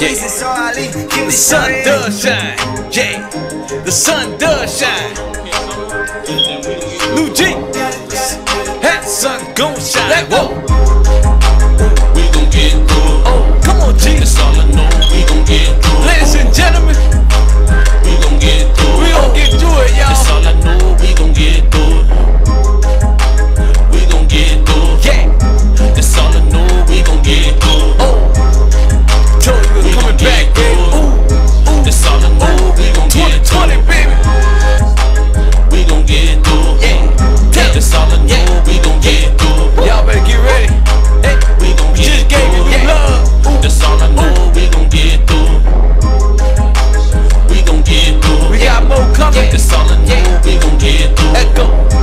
yeah. The sun does shine, yeah. The sun does shine. New G, that sun gon' shine. Like, whoa. We gon' get good. Oh, come on, Jesus, all I know. We gon' get good. Ladies and gentlemen, we gon' get good. We gon' get through it, y'all. That's all I know. We gon' get good. This all I know, we gon' get through. Echo.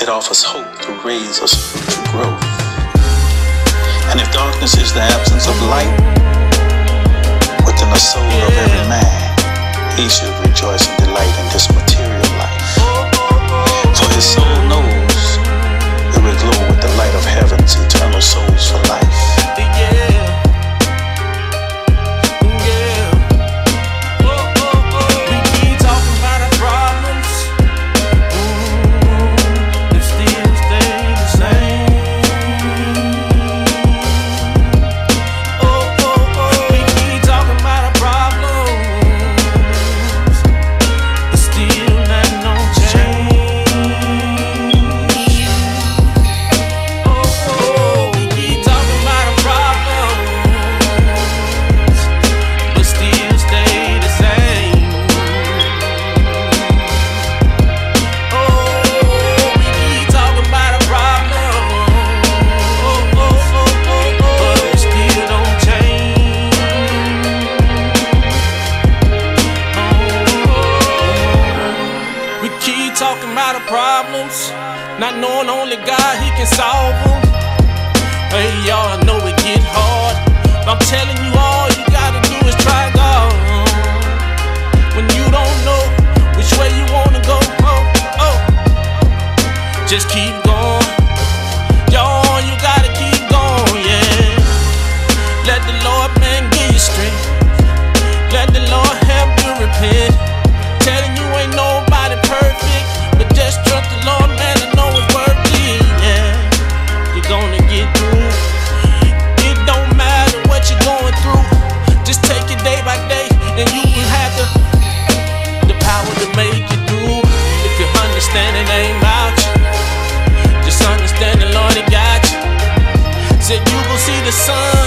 It offers hope to raise us to growth. And if darkness is the absence of light within the soul of every man, he should salvo. understand it ain't about you. Just understand the Lord, He got you. Said you will see the sun.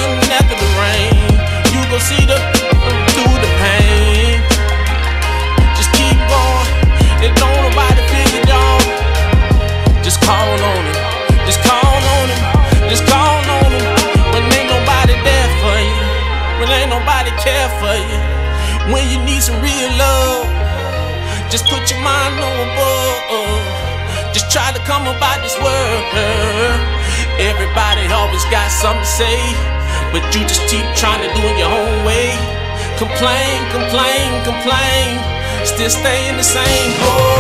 Just put your mind on a. Just try to come about this world. Everybody always got something to say, but you just keep trying to do it your own way. Complain, complain, complain. Still staying the same. Oh,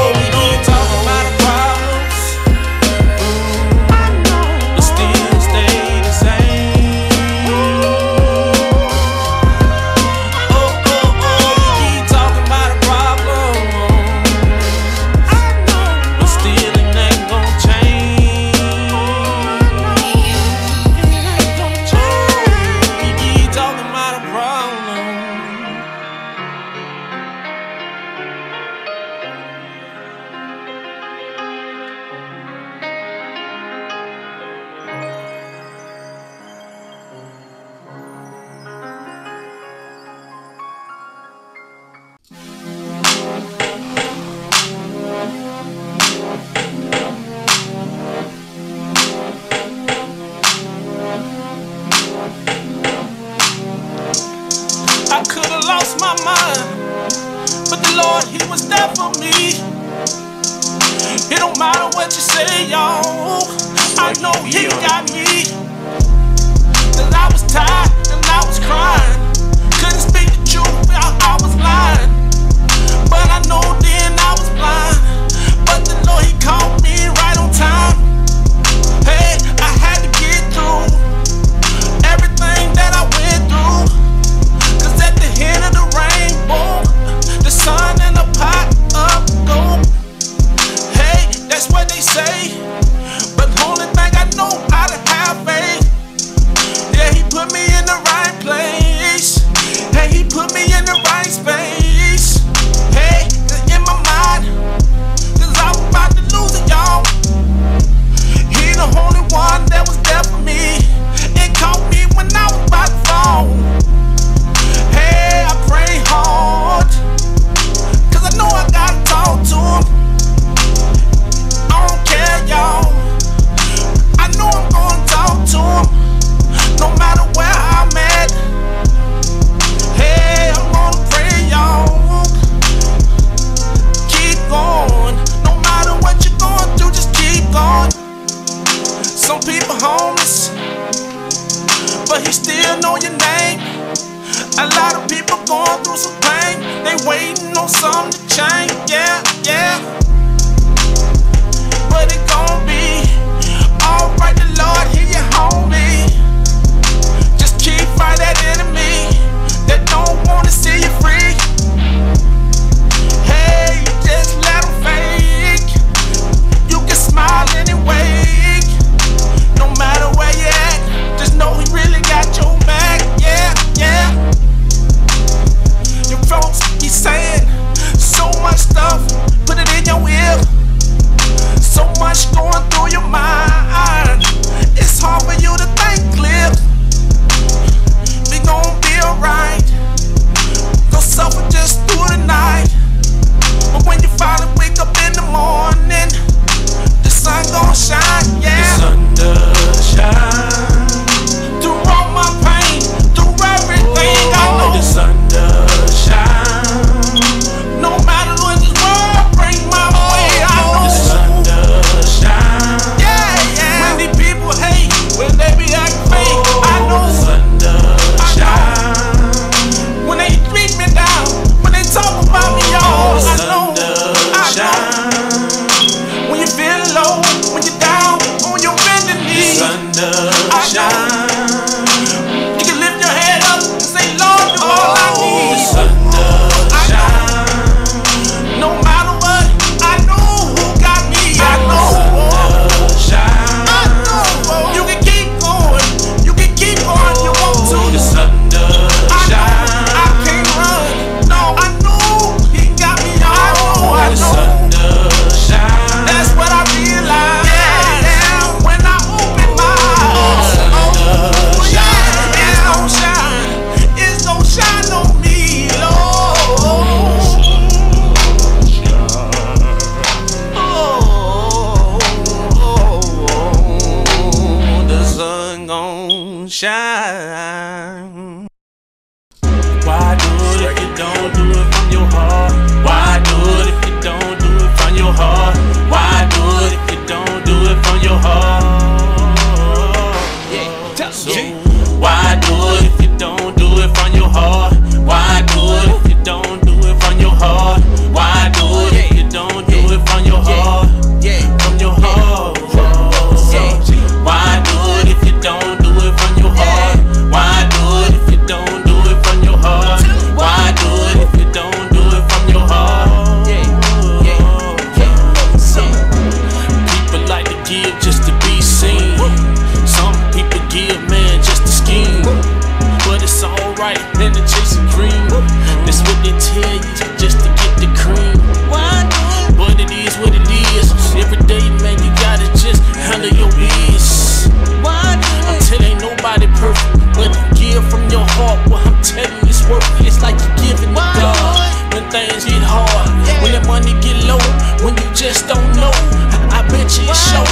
money get low, when you just don't know, I, I bet you it's show.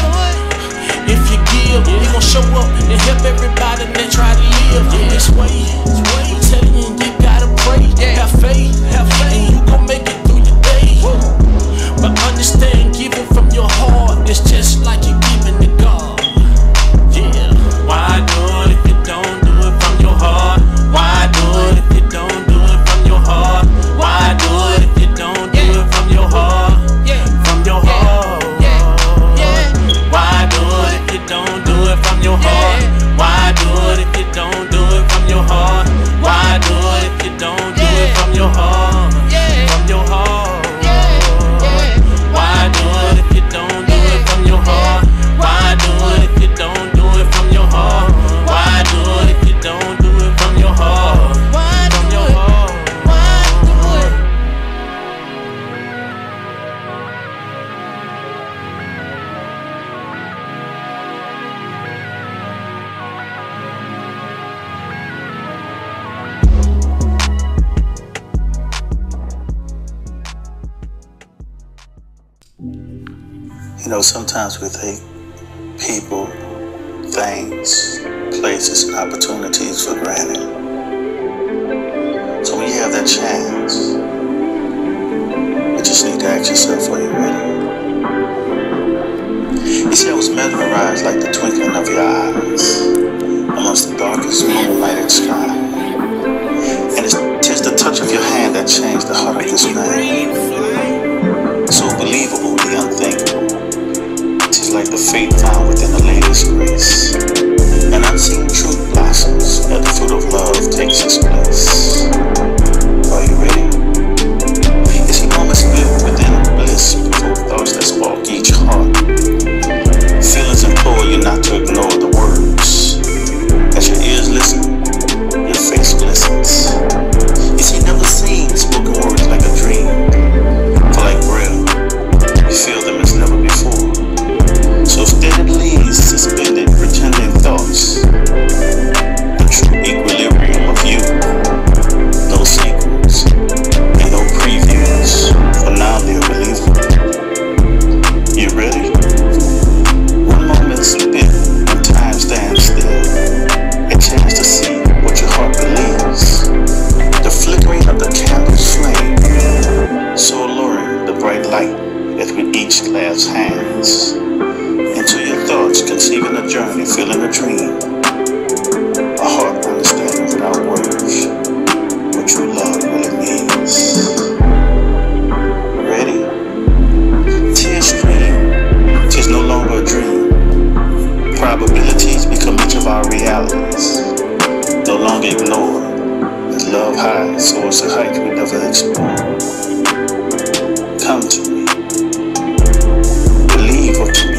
If you give, you gon' show up and help everybody that try to live. This way. I'm telling you, you gotta pray, have faith, have faith, and you gon' make it through your day. But understand, giving from your heart know, sometimes we take people, things, places, and opportunities for granted. So when you have that chance, you just need to ask yourself, are you ready? You see, I was mesmerized like the twinkling of your eyes amongst the darkest moonlighted sky. And it's just the touch of your hand that changed the heart of this man. So believable, the unthinkable. Like the fate found within the latest grace. An unseen truth blossoms at the fruit of love as each clasp hands. Into your thoughts, conceiving a journey, feeling a dream. A heart understanding without words what true love really means. Ready? Tears stream, tis no longer a dream. Probabilities become each of our realities. No longer ignored, as love hides, soars to heights we never explore. Beautiful.